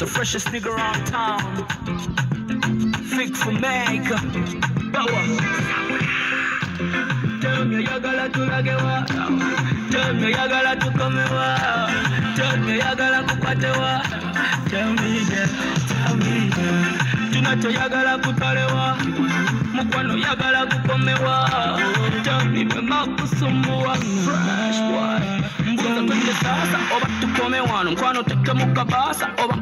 the freshest nigga around town. Fake for make. Power. Tell me yagala tulagewa. Tell me yagala tukomewa. Tell me yagala kukwatewa. Tell me yeah, tell me yeah. Tunachoyagala kutalewa. Mukwano yagala kukomewa. Tell me bema kusumbua. Fresh boy. Mbuza twende sasa oba tukome wano nkwano teke mukabasa oba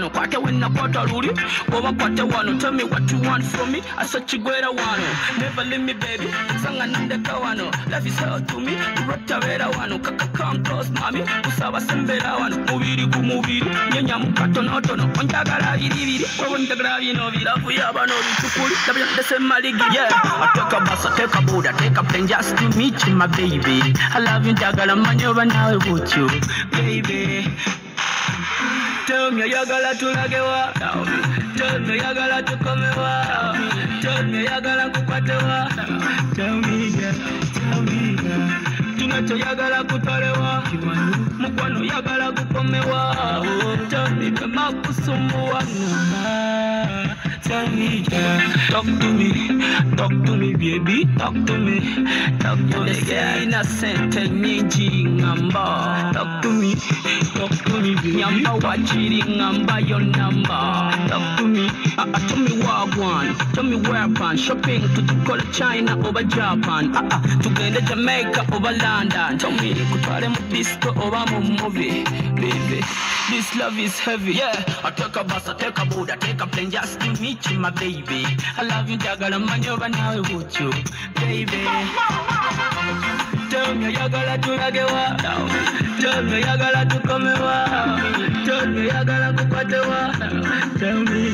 wano kwate wenakota luli oba kwate wano tell me what you want from me asa kigwera wano. Never leave me baby sanga nandeka wano. Life is hell to me urottabera wano. Kaka come close mami kusaba sembera wano. Mubiri ku mubiri nyenya mukatonotono onjagala biribiri wowe njagala bino biravu yaba n'obitukuli labya ndese maligi yeah. Ateka basa teka buda teka plane just to meet my baby. I love you njagala manye oba nawe butyo. Baby Tonyo yagala tulagewa Tonyo yagala tukomewa Tonyo yagala kukwatewa Tell me girl, tell me girl Tunacho yagala kutolewa Mukwano yagala kukomewa Tonyo bema kusumbua Tell me girl Talk to me, talk to me baby Talk to me, talk to me yeah. Innocent nyingi ngamba. Talk to me, talk to me baby. Nyamba wachiri ngamba your number. Talk to me, uh, uh, tell me wagwan Tell me where I pan. Shopping tutukola China over Japan. Uh, uh, Tugende Jamaica over London. Tell me kutwale mu disco oba mu movie? Baby, this love is heavy. Yeah, I take a bus, I take a boat, I take a plane Just to meet you my baby. I love you jagala manyoba nawe butyo Baby. Tell me yagala tulagewa Tell me yagala tukomewa Tell me yagala kukwatewa Tell me yeah, tell me